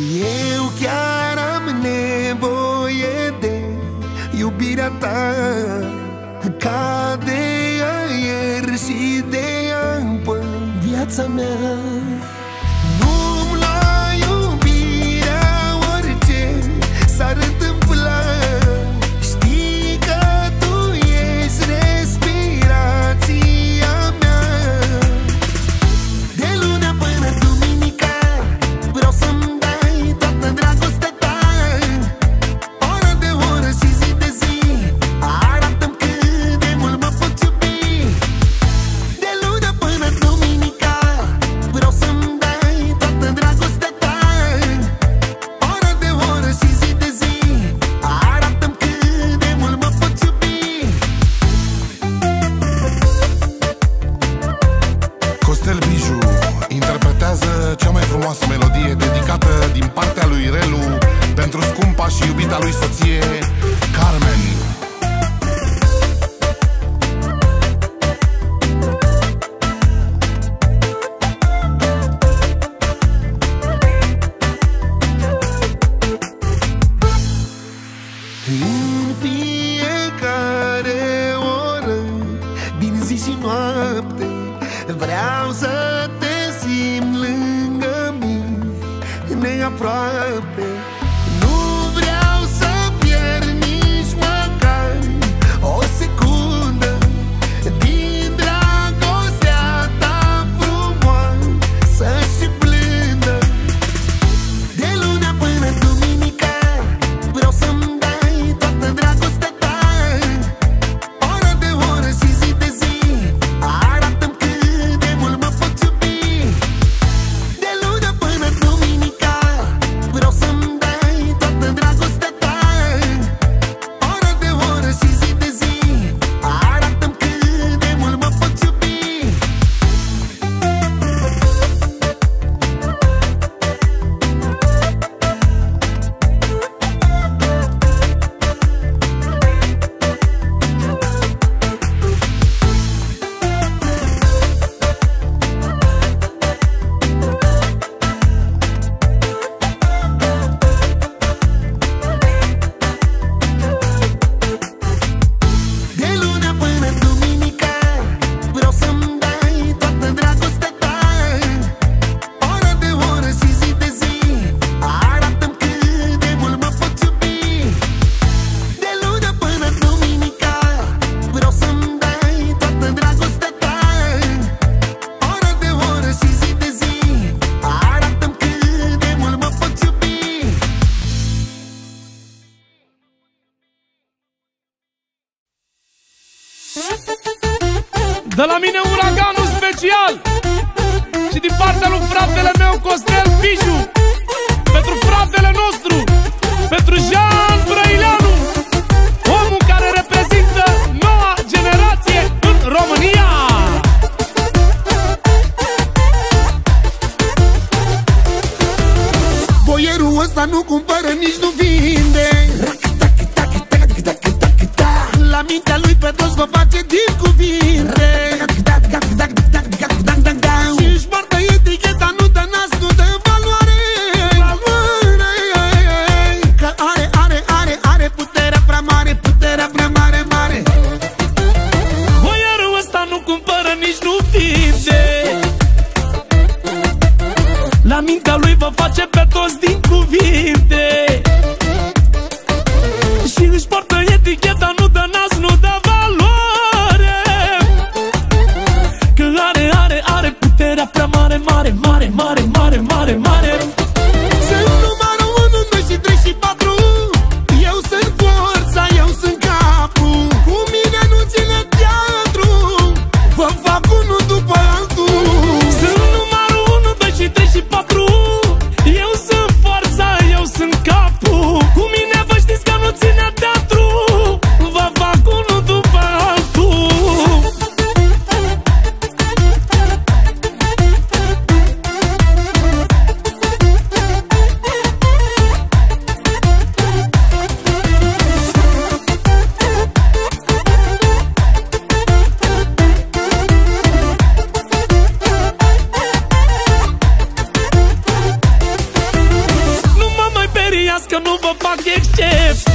Eu chiar am nevoie de iubirea ta Ca de aer și de apă Viața mea. De la mine uraganul special. Și din partea lui fratele meu Costel Piju Pentru fratele nostru Pentru Jean Brăileanu. Omul care reprezintă noua generație în România. Boierul ăsta nu cumpără, nici nu vinde. Sănătos vă face din cuvinte. up and kick.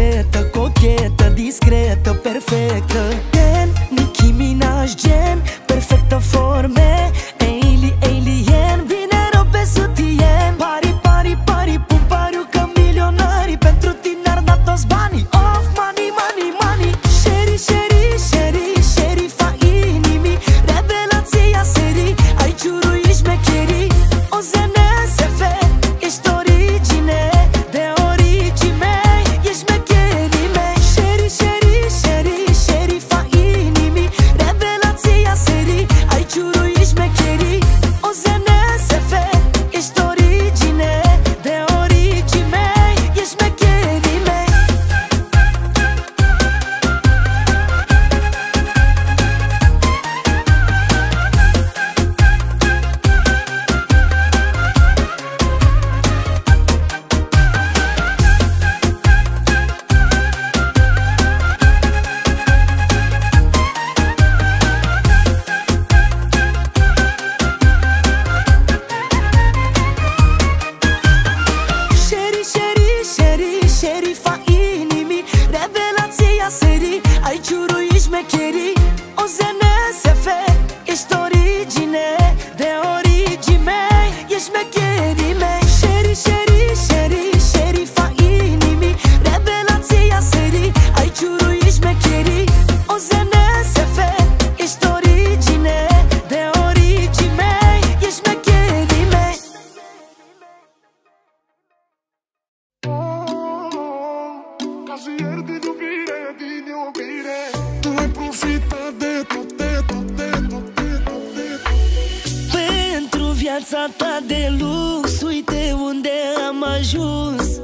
cacheta Viața ta de lux, uite unde am ajuns.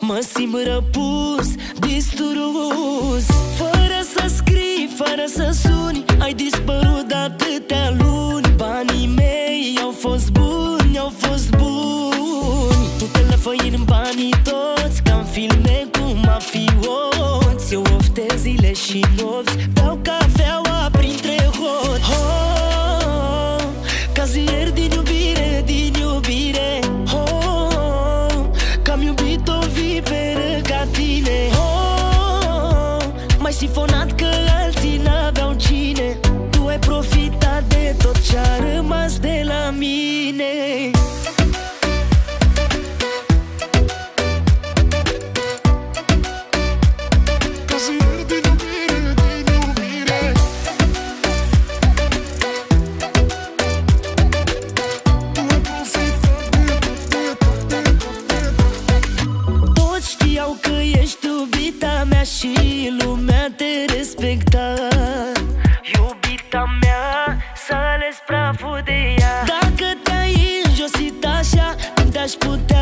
Mă simt răpus, distrus. Fără să scrii, fără să suni Ai dispărut de atâtea luni. Banii mei au fost buni, au fost buni. Tu telefăi în banii sifonat că praful de ea. Dacă te-ai înjosit așa Când te-aș putea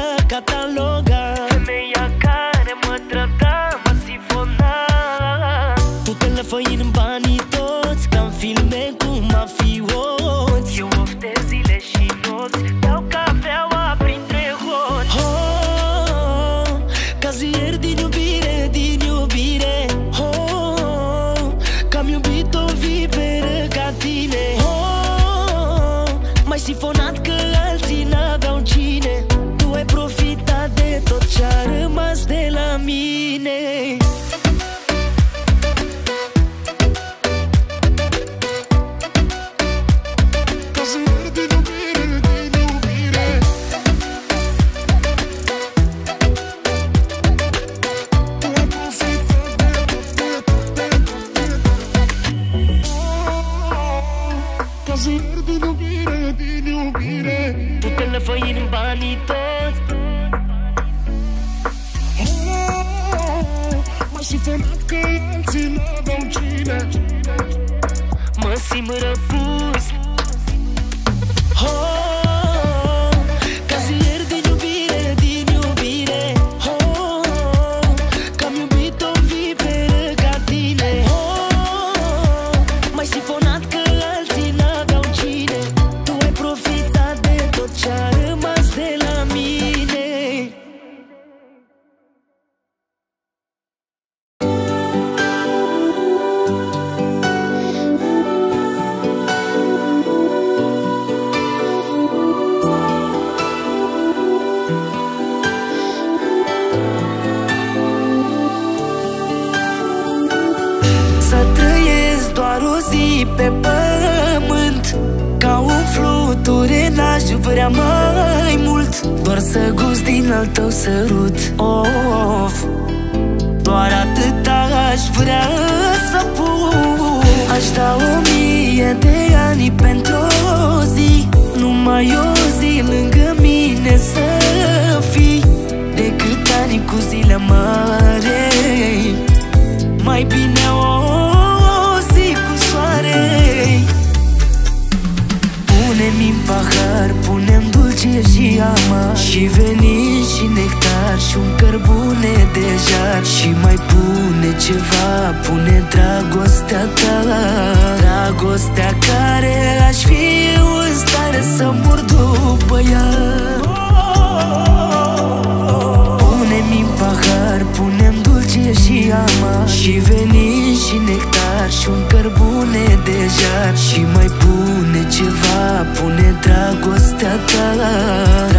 Name. nisip pe pământ Ca un fluture n-aș vrea mai mult Doar să gust din al tău sărut. Of, doar atât aș vrea să pun. Aș da o mie de ani pentru o zi Numai o zi lângă mine să fi Decât ani cu zile mare Mai bine altceva Pune dragostea ta. Dragostea care aș fi eu în stare să mor după ea. Pune-mi în pahar, punem dulce și amar. Și venin și nectar și un cărbune de jar. Și mai pune ceva, pune dragostea ta.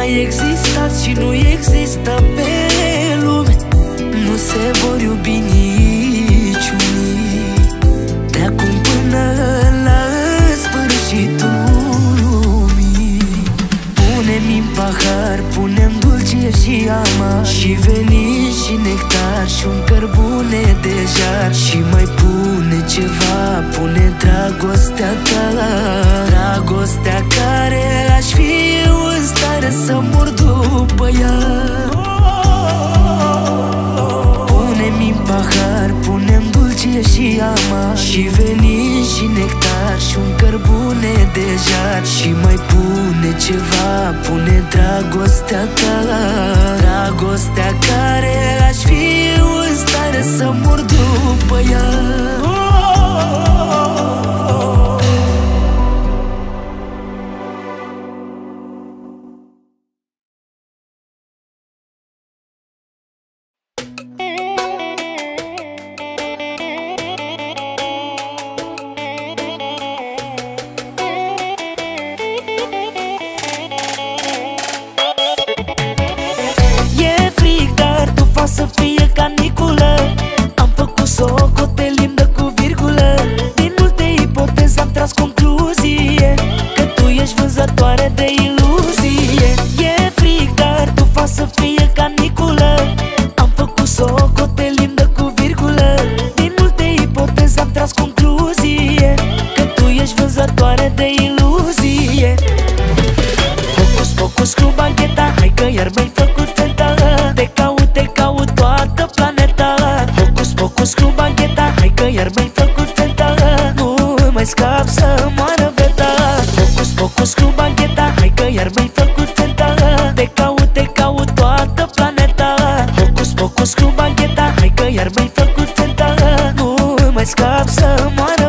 Mai existați și nu există pe lume. Nu se vor iubi niciunii. De acum până la sfârșitul lumii. Punem în pahar, punem dulce și amar. Și veni și nectar și un cărbune de jar. Și mai pune ceva, pune dragostea ta. Dragostea care aș fi eu în stare să mor după ea. Punem în pahar, punem dulce și amar. Și veni și nectar și un cărbune de jar. Și mai pune ceva, pune dragostea ta. Dragostea care aș fi eu în stare să mor după ea. E Hai că iar mi-ai făcut feta. Nu mai scap să moară veta Focus, focus cu bancheta. Hai că iar mi-ai făcut feta. Te caut, te caut toată planeta. Focus, focus cu bancheta. Hai că iar mi-ai făcut feta. Nu mai scap să moară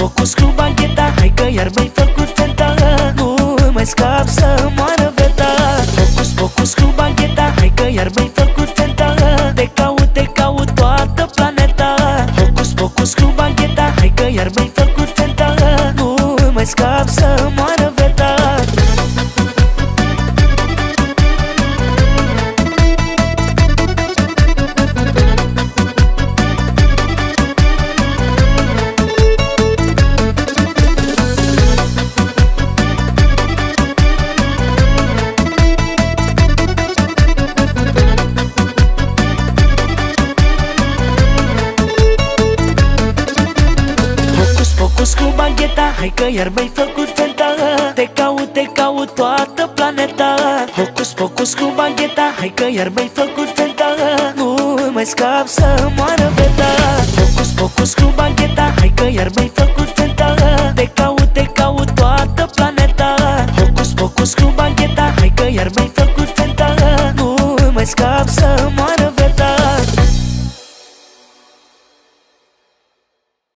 Focus, focus cu bancheta Hai că iar mi-ai făcut feta Nu mai scap să moară Hai că iar mi-ai făcut feta Te caut, te caut toată planeta. Focus, focus cu bancheta Hai că iar mi-ai făcut feta Nu mai scap să moară veta Focus, focus cu bancheta Hai că iar mi-ai făcut feta Te caut, te caut toată planeta. Focus, focus cu bancheta Hai că iar mi-ai făcut feta Nu mai scap să moară